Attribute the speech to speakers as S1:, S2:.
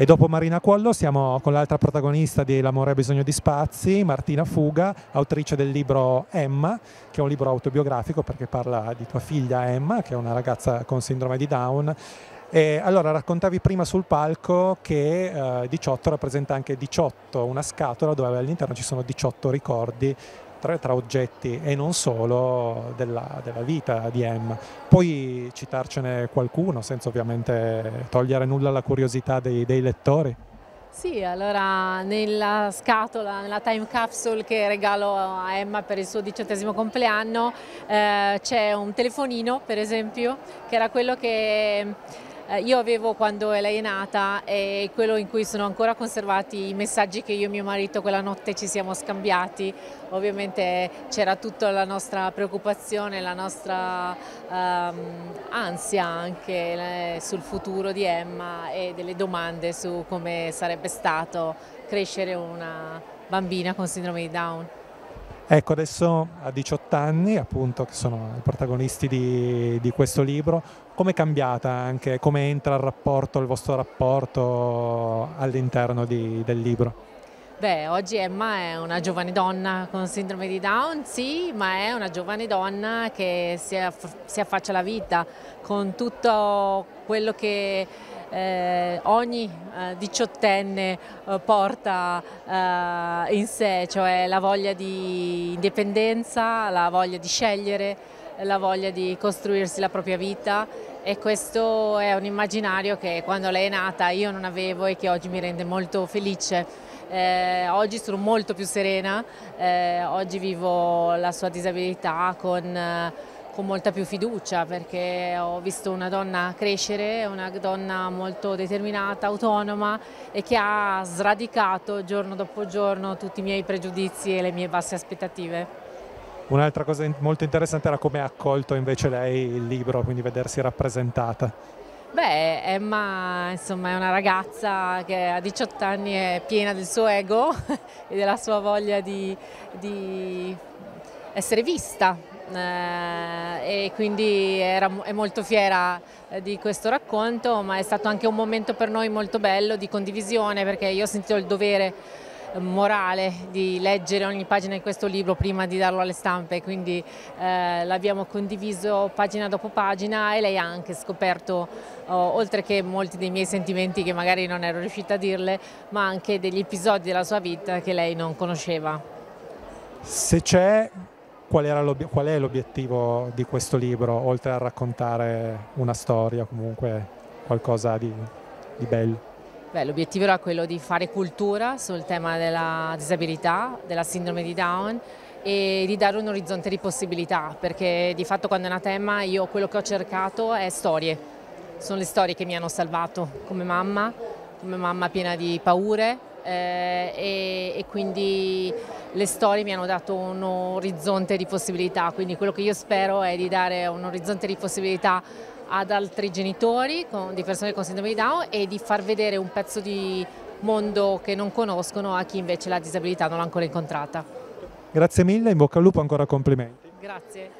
S1: E dopo Marina Quollo siamo con l'altra protagonista di L'amore ha bisogno di spazi, Martina Fuga, autrice del libro Emma, che è un libro autobiografico perché parla di tua figlia Emma, che è una ragazza con sindrome di Down. E allora raccontavi prima sul palco che eh, 18 rappresenta anche 18, una scatola dove all'interno ci sono 18 ricordi tra, oggetti e non solo della, della, vita di Emma. Puoi citarcene qualcuno senza ovviamente togliere nulla alla curiosità dei, dei lettori?
S2: Sì, allora nella scatola, nella time capsule che regalo a Emma per il suo diciottesimo compleanno eh, c'è un telefonino per esempio che era quello che eh, io avevo quando lei è nata e quello in cui sono ancora conservati i messaggi che io e mio marito quella notte ci siamo scambiati. Ovviamente c'era tutta la nostra preoccupazione, la nostra um, ansia anche eh, sul futuro di Emma e delle domande su come sarebbe stato crescere una bambina con sindrome di Down.
S1: Ecco, adesso a 18 anni, appunto, che sono i protagonisti di, di questo libro, come è cambiata anche, come entra il rapporto, il vostro rapporto all'interno del libro?
S2: Beh, oggi Emma è una giovane donna con sindrome di Down, sì, ma è una giovane donna che si, aff si affaccia alla vita con tutto quello che eh, ogni eh, diciottenne eh, porta eh, in sé, cioè la voglia di indipendenza, la voglia di scegliere, la voglia di costruirsi la propria vita e questo è un immaginario che quando lei è nata io non avevo e che oggi mi rende molto felice. Eh, oggi sono molto più serena, eh, oggi vivo la sua disabilità con con molta più fiducia perché ho visto una donna crescere, una donna molto determinata, autonoma e che ha sradicato giorno dopo giorno tutti i miei pregiudizi e le mie basse aspettative.
S1: Un'altra cosa molto interessante era come ha accolto invece lei il libro, quindi vedersi rappresentata.
S2: Beh, Emma insomma, è una ragazza che a 18 anni è piena del suo ego e della sua voglia di, di essere vista eh, e quindi era, è molto fiera eh, di questo racconto, ma è stato anche un momento per noi molto bello di condivisione perché io ho sentito il dovere eh, morale di leggere ogni pagina di questo libro prima di darlo alle stampe, quindi eh, l'abbiamo condiviso pagina dopo pagina e lei ha anche scoperto, oh, oltre che molti dei miei sentimenti che magari non ero riuscita a dirle, ma anche degli episodi della sua vita che lei non conosceva.
S1: Se c'è qual, qual è l'obiettivo di questo libro, oltre a raccontare una storia, comunque qualcosa di, di bello?
S2: l'obiettivo era quello di fare cultura sul tema della disabilità, della sindrome di Down e di dare un orizzonte di possibilità, perché di fatto quando è nata Emma io quello che ho cercato è storie, sono le storie che mi hanno salvato come mamma, come mamma piena di paure, eh, e, e, quindi le storie mi hanno dato un orizzonte di possibilità, quindi quello che io spero è di dare un orizzonte di possibilità ad altri genitori con, di persone con sindrome di Down e di far vedere un pezzo di mondo che non conoscono a chi invece la disabilità non l'ha ancora incontrata.
S1: Grazie mille, in bocca al lupo, ancora complimenti.
S2: Grazie.